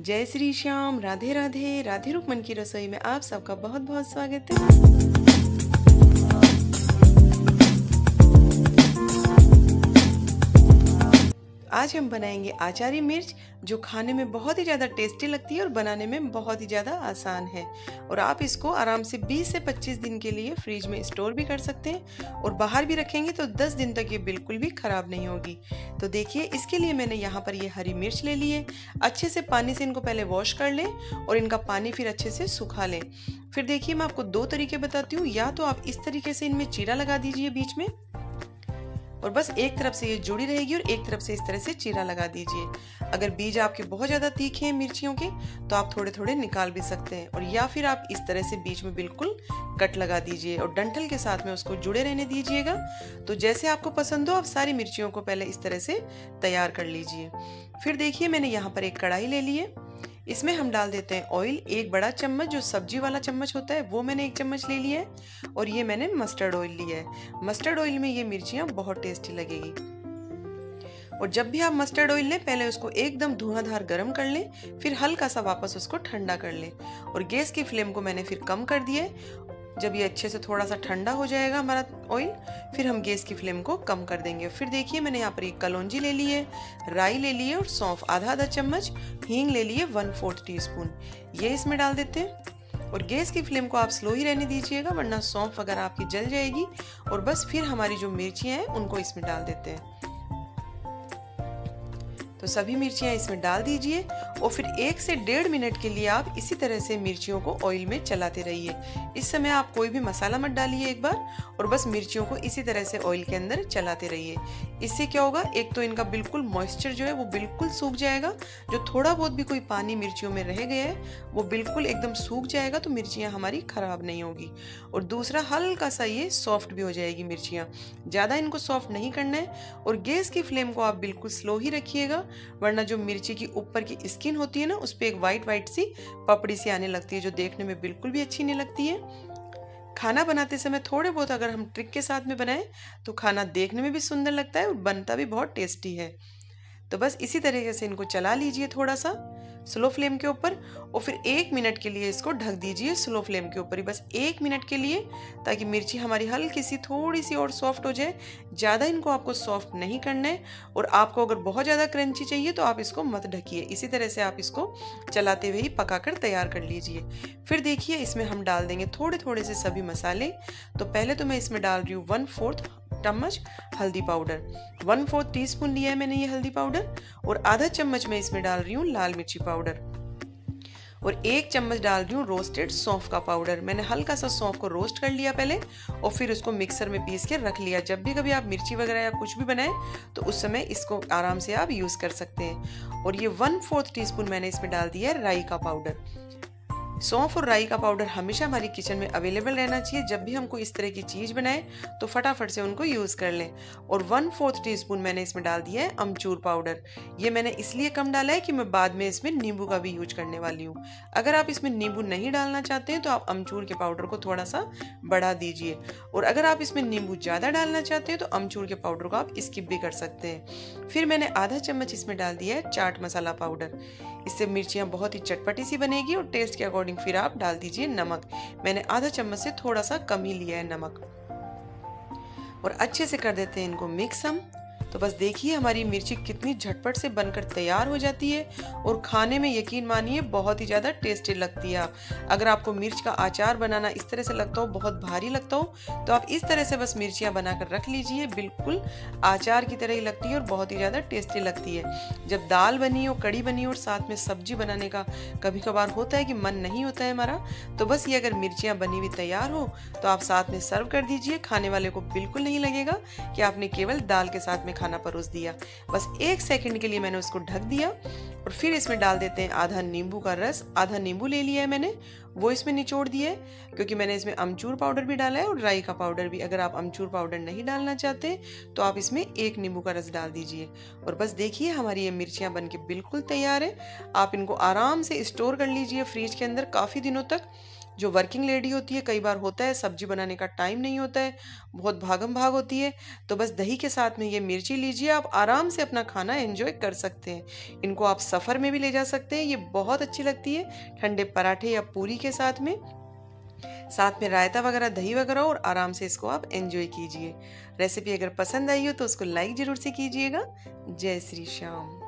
जय श्री श्याम, राधे राधे राधे रुकमन की रसोई में आप सबका बहुत बहुत स्वागत है। आज हम बनाएँगे आचारी मिर्च, जो खाने में बहुत ही ज़्यादा टेस्टी लगती है और बनाने में बहुत ही ज़्यादा आसान है। और आप इसको आराम से 20 से 25 दिन के लिए फ्रिज में स्टोर भी कर सकते हैं और बाहर भी रखेंगे तो 10 दिन तक ये बिल्कुल भी ख़राब नहीं होगी। तो देखिए, इसके लिए मैंने यहाँ पर ये हरी मिर्च ले ली है। अच्छे से पानी से इनको पहले वॉश कर लें और इनका पानी फिर अच्छे से सुखा लें। फिर देखिए, मैं आपको दो तरीके बताती हूँ। या तो आप इस तरीके से इनमें चीरा लगा दीजिए बीच में। और बस एक तरफ़ से ये जुड़ी रहेगी और एक तरफ़ से इस तरह से चीरा लगा दीजिए। अगर बीज आपके बहुत ज़्यादा तीखे हैं मिर्चियों के तो आप थोड़े थोड़े निकाल भी सकते हैं। और या फिर आप इस तरह से बीच में बिल्कुल कट लगा दीजिए और डंठल के साथ में उसको जुड़े रहने दीजिएगा। तो जैसे आपको पसंद हो, आप सारी मिर्चियों को पहले इस तरह से तैयार कर लीजिए। फिर देखिए, मैंने यहाँ पर एक कढ़ाई ले ली है। इसमें हम डाल देते हैं ऑयल एक बड़ा चम्मच, जो सब्ज़ी वाला चम्मच होता है, वो मैंने एक चम्मच ले लिया है, और ये मैंने मस्टर्ड ऑयल लिया है। मस्टर्ड ऑयल में ये मिर्चियाँ बहुत टेस्टी लगेगी। और जब भी आप मस्टर्ड ऑयल लें, पहले उसको एकदम धुआंधार गर्म कर लें, फिर हल्का सा वापस उसको ठंडा कर लें। और गैस की फ्लेम को मैंने फिर कम कर दिया जब ये अच्छे से थोड़ा सा ठंडा हो जाएगा हमारा ऑयल फिर हम गैस की फ्लेम को कम कर देंगे। फिर देखिए, मैंने यहाँ पर एक कलौंजी ले ली है, राई ले ली है और सौंफ, आधा आधा चम्मच हींग ले लिए वन फोर्थ टी स्पून ये इसमें डाल देते हैं और गैस की फ्लेम को आप स्लो ही रहने दीजिएगा, वरना सौंफ वगैरह आपकी जल जाएगी और बस फिर हमारी जो मिर्चियाँ हैं, उनको इसमें डाल देते हैं। तो सभी मिर्चियाँ इसमें डाल दीजिए और फिर एक से डेढ़ मिनट के लिए आप इसी तरह से मिर्चियों को ऑयल में चलाते रहिए। इस समय आप कोई भी मसाला मत डालिए एक बार और बस मिर्चियों को इसी तरह से ऑयल के अंदर चलाते रहिए। इससे क्या होगा? एक तो इनका बिल्कुल मॉइस्चर जो है वो बिल्कुल सूख जाएगा। जो थोड़ा बहुत भी कोई पानी मिर्चियों में रह गया है, वो बिल्कुल एकदम सूख जाएगा तो मिर्चियाँ हमारी ख़राब नहीं होगी। और दूसरा हल्का सा ये सॉफ्ट भी हो जाएगी मिर्चियाँ। ज़्यादा इनको सॉफ्ट नहीं करना है और गैस की फ्लेम को आप बिल्कुल स्लो ही रखिएगा, वरना जो मिर्ची की ऊपर की स्किन होती है ना, उस पर एक वाइट वाइट सी पपड़ी सी आने लगती है, जो देखने में बिल्कुल भी अच्छी नहीं लगती है। खाना बनाते समय थोड़े बहुत अगर हम ट्रिक के साथ में बनाएँ तो खाना देखने में भी सुंदर लगता है और बनता भी बहुत टेस्टी है। तो बस इसी तरीके से इनको चला लीजिए थोड़ा सा। स्लो फ्लेम के ऊपर, और फिर एक मिनट के लिए इसको ढक दीजिए स्लो फ्लेम के ऊपर ही। बस एक मिनट के लिए, ताकि मिर्ची हमारी हल्की सी थोड़ी सी और सॉफ्ट हो जाए। ज़्यादा इनको आपको सॉफ्ट नहीं करना है, और आपको अगर बहुत ज़्यादा क्रंची चाहिए तो आप इसको मत ढकिए। इसी तरह से आप इसको चलाते हुए ही पका कर तैयार कर लीजिए। फिर देखिए, इसमें हम डाल देंगे थोड़े थोड़े से सभी मसाले। तो पहले तो मैं इसमें डाल रही हूँ वन फोर्थ चम्मच हल्दी powder. One fourth teaspoon लिया है मैंने ये हल्दी पाउडर और आधा चम्मच मैं इसमें डाल रही हूँ लाल मिर्ची पाउडर। और एक चम्मच डाल रही हूँ रोस्टेड सौंफ का पाउडर। मैंने हल्का सा सौंफ को रोस्ट कर लिया पहले और फिर उसको मिक्सर में पीस के रख लिया। जब भी कभी आप मिर्ची वगैरह या कुछ भी बनाएँ तो उस समय इसको आराम से आप यूज़ कर सकते हैं। और ये वन फोर्थ टी मैंने इसमें डाल दिया है राई का पाउडर। सौंफ और राई का पाउडर हमेशा हमारी किचन में अवेलेबल रहना चाहिए। जब भी हमको इस तरह की चीज़ बनाए तो फटाफट से उनको यूज़ कर लें। और वन फोर्थ टी स्पून मैंने इसमें डाल दिया है अमचूर पाउडर। ये मैंने इसलिए कम डाला है कि मैं बाद में इसमें नींबू का भी यूज़ करने वाली हूँ। अगर आप इसमें नींबू नहीं डालना चाहते हैं तो आप अमचूर के पाउडर को थोड़ा सा बढ़ा दीजिए। और अगर आप इसमें नींबू ज़्यादा डालना चाहते हैं तो अमचूर के पाउडर को आप स्किप भी कर सकते हैं। फिर मैंने आधा चम्मच इसमें डाल दिया है चाट मसाला पाउडर। इससे मिर्चियाँ बहुत ही चटपटी सी बनेगी और टेस्ट के अकॉर्डिंग फिर आप डाल दीजिए नमक। मैंने आधा चम्मच से थोड़ा सा कम ही लिया है नमक। और अच्छे से कर देते हैं इनको मिक्स हम। तो बस देखिए हमारी मिर्ची कितनी झटपट से बनकर तैयार हो जाती है और खाने में यकीन मानिए बहुत ही ज़्यादा टेस्टी लगती है। अगर आपको मिर्च का अचार बनाना इस तरह से लगता हो, बहुत भारी लगता हो तो आप इस तरह से बस मिर्चियाँ बनाकर रख लीजिए। बिल्कुल अचार की तरह ही लगती है और बहुत ही ज़्यादा टेस्टी लगती है। जब दाल बनी हो कड़ी बनी हो और साथ में सब्ज़ी बनाने का कभी कभार होता है कि मन नहीं होता है हमारा तो बस ये अगर मिर्चियाँ बनी हुई तैयार हो तो आप साथ में सर्व कर दीजिए। खाने वाले को बिल्कुल नहीं लगेगा कि आपने केवल दाल के साथ में खाना परोस दिया। बस एक सेकंड के लिए मैंने उसको ढक दिया और फिर इसमें डाल देते हैं आधा नींबू का रस। आधा नींबू ले लिया है मैंने, वो इसमें निचोड़ है, क्योंकि मैंने इसमें अमचूर पाउडर भी डाला है और राई का पाउडर भी। अगर आप अमचूर पाउडर नहीं डालना चाहते तो आप इसमें एक नींबू का रस डाल दीजिए। और बस देखिए, हमारी ये मिर्चियाँ बन के बिल्कुल तैयार है। आप इनको आराम से स्टोर कर लीजिए फ्रिज के अंदर काफ़ी दिनों तक। जो वर्किंग लेडी होती है, कई बार होता है, सब्ज़ी बनाने का टाइम नहीं होता है, बहुत भागम भाग होती है तो बस दही के साथ में ये मिर्ची लीजिए, आप आराम से अपना खाना एंजॉय कर सकते हैं। इनको आप सफ़र में भी ले जा सकते हैं, ये बहुत अच्छी लगती है, ठंडे पराठे या पूरी के साथ में। साथ में रायता वगैरह, दही वगैरह और आराम से इसको आप एंजॉय कीजिए। रेसिपी अगर पसंद आई हो तो उसको लाइक ज़रूर से कीजिएगा। जय श्री श्याम।